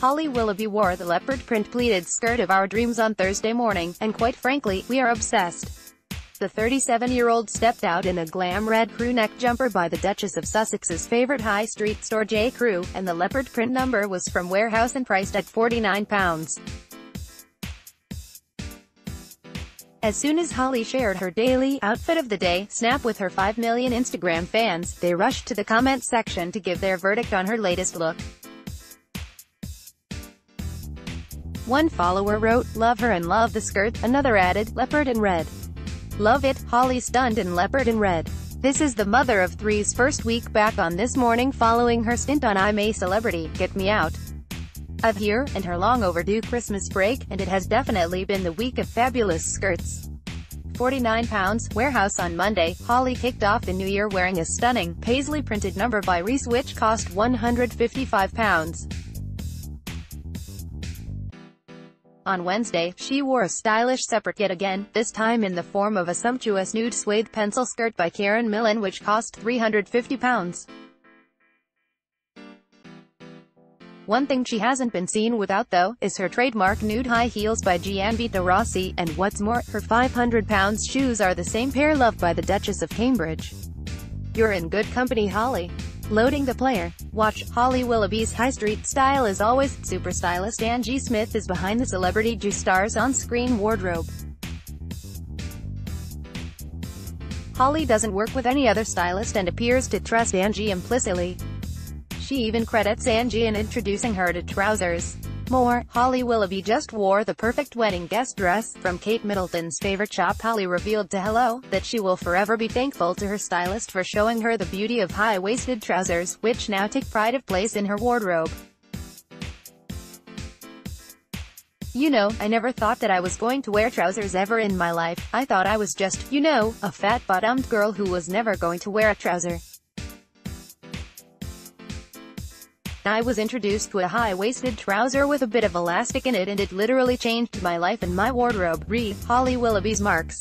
Holly Willoughby wore the leopard print pleated skirt of our dreams on Thursday morning, and quite frankly, we are obsessed. The 37-year-old stepped out in a glam red crew neck jumper by the Duchess of Sussex's favorite high street store J. Crew, and the leopard print number was from Warehouse and priced at £49. As soon as Holly shared her daily outfit of the day snap with her 5 million Instagram fans, they rushed to the comment section to give their verdict on her latest look. One follower wrote, love her and love the skirt, another added, leopard and red. Love it, Holly stunned in leopard and red. This is the mother of three's first week back on This Morning following her stint on I'm a Celebrity, Get Me Out of here, and her long overdue Christmas break, and it has definitely been the week of fabulous skirts. 49 pounds, warehouse on Monday, Holly kicked off the new year wearing a stunning, paisley printed number by Reiss which cost 155 pounds. On Wednesday, she wore a stylish separate yet again, this time in the form of a sumptuous nude suede pencil skirt by Karen Millen which cost 350 pounds. One thing she hasn't been seen without though, is her trademark nude high heels by Gianvito Rossi, and what's more, her £500 shoes are the same pair loved by the Duchess of Cambridge. You're in good company Holly. Loading the player. Watch, Holly Willoughby's high street style is always, super stylist Angie Smith is behind the celebrity Juice star's on-screen wardrobe. Holly doesn't work with any other stylist and appears to trust Angie implicitly. She even credits Angie in introducing her to trousers. More, Holly Willoughby just wore the perfect wedding guest dress, from Kate Middleton's favorite shop Holly revealed to Hello, that she will forever be thankful to her stylist for showing her the beauty of high-waisted trousers, which now take pride of place in her wardrobe. You know, I never thought that I was going to wear trousers ever in my life, I thought I was just, you know, a fat-bottomed girl who was never going to wear a trouser. I was introduced to a high-waisted trouser with a bit of elastic in it and it literally changed my life and my wardrobe, re Holly Willoughby's marks.